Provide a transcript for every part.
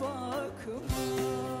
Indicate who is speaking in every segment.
Speaker 1: bakma.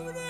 Speaker 1: Abre!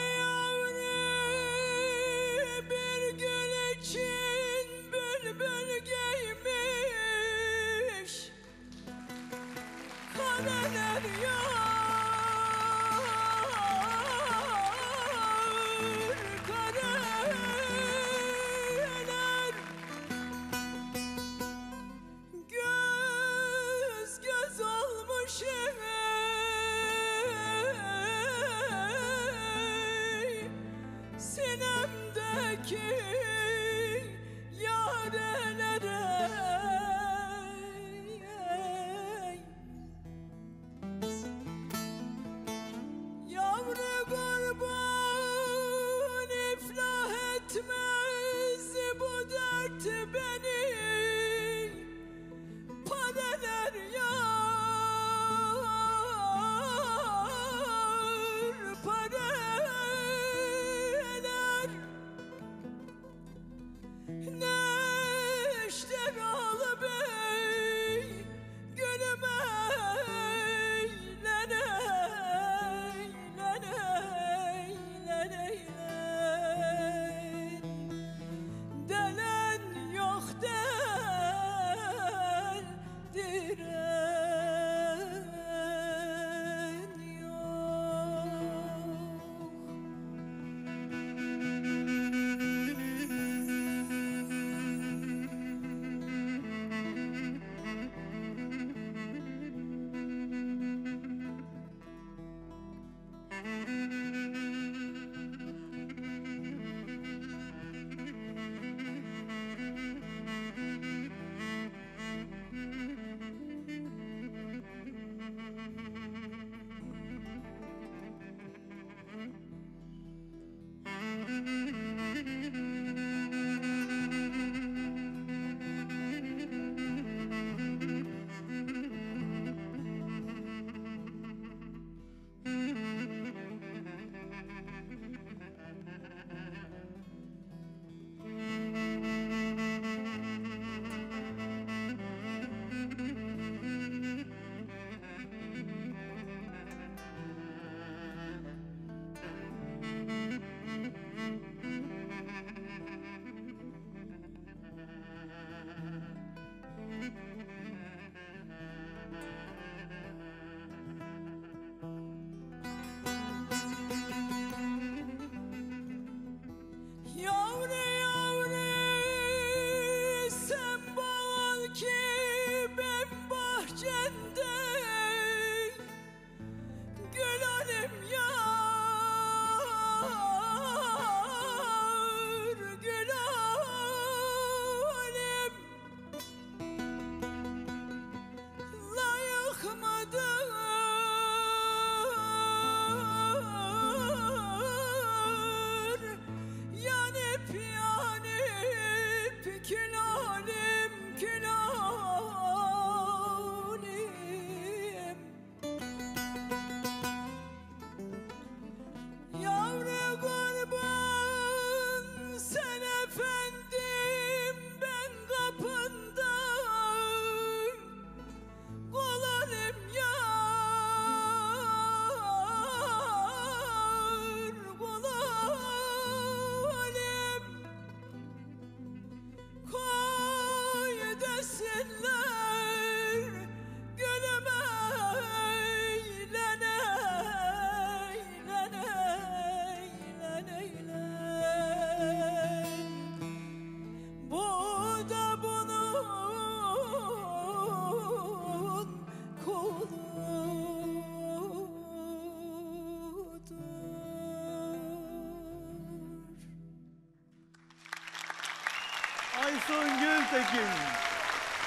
Speaker 2: Aysun Gültekin,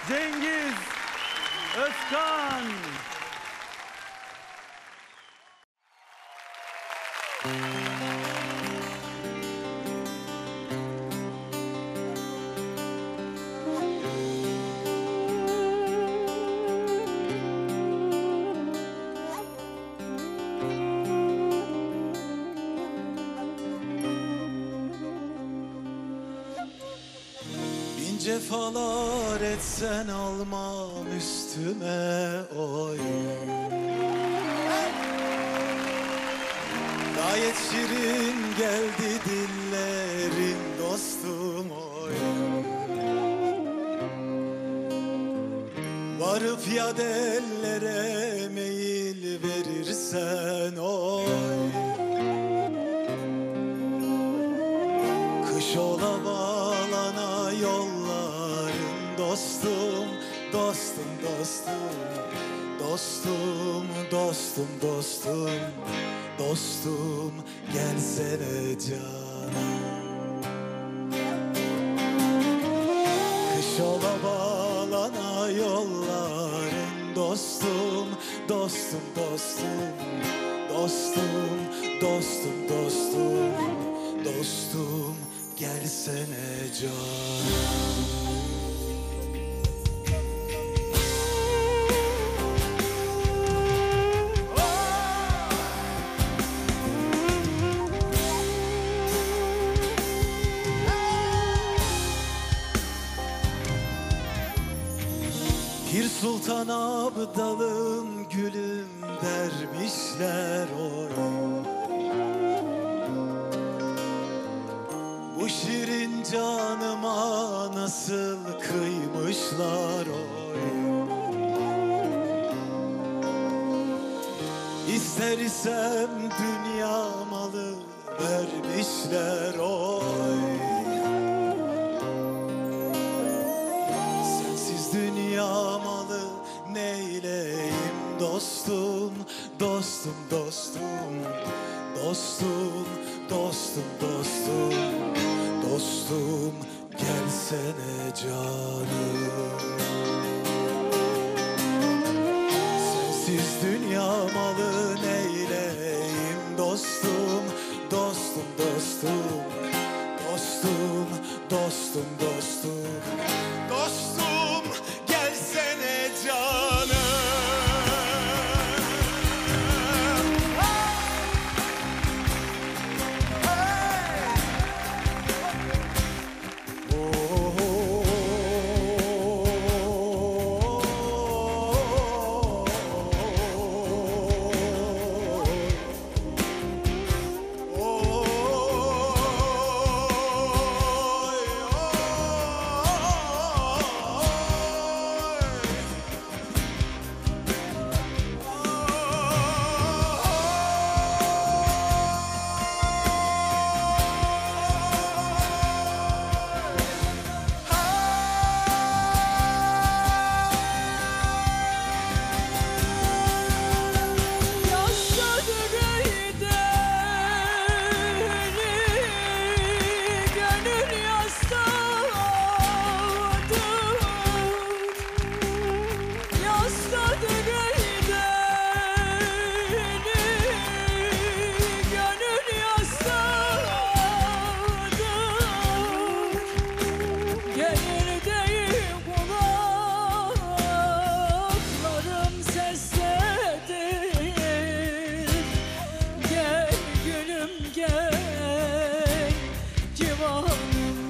Speaker 2: Cengiz Özkan.
Speaker 3: Cefalar etsen almam üstüme oy. Gayet şirin geldi dillerin dostum oy. Varıp ya ellere meyil verirsen oy dostum, dostum, dostum, dostum, dostum, gelsene canım. Kış ola bağlana yolların dostum, dostum, dostum, dostum, dostum, dostum, dostum, gelsene canım. Sultan Abdalım gülüm dermişler oy. Bu şirin canıma nasıl kıymışlar oy. İster isem dünya malı vermişler oy dostum, dostum, dostum, dostum, dostum, dostum, gelsene canım. Sensiz dünya malı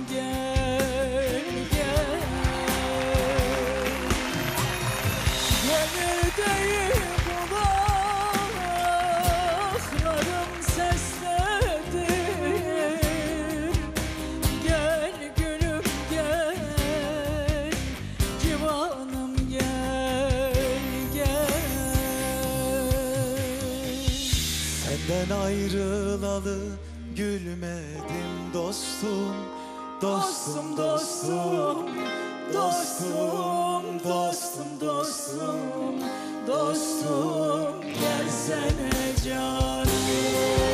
Speaker 1: gel gel. Gelir değil kulaklarım Gel gülüm gel civanım gel gel.
Speaker 3: Senden ayrılalı gülmedim dostum Dostum dostum Dostum. dostum. Dostum
Speaker 1: Dostum gelsene can